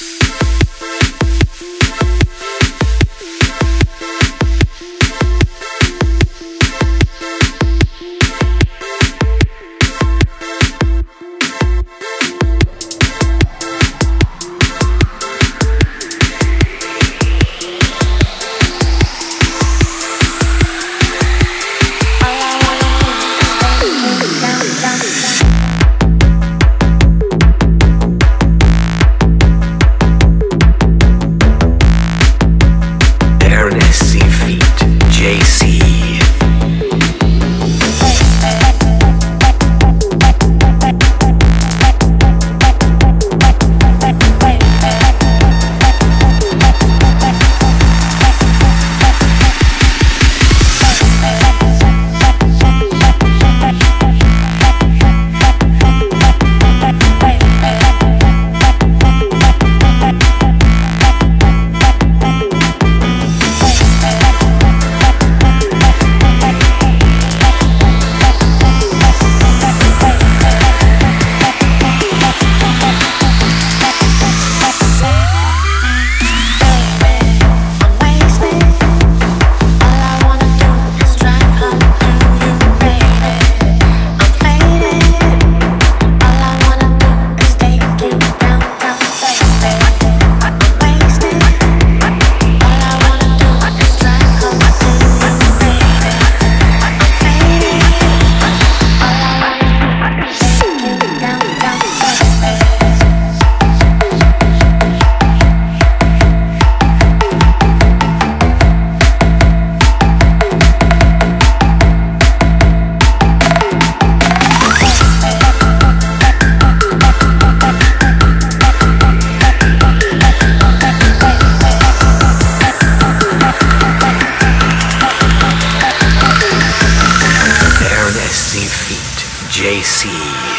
Ernest JC.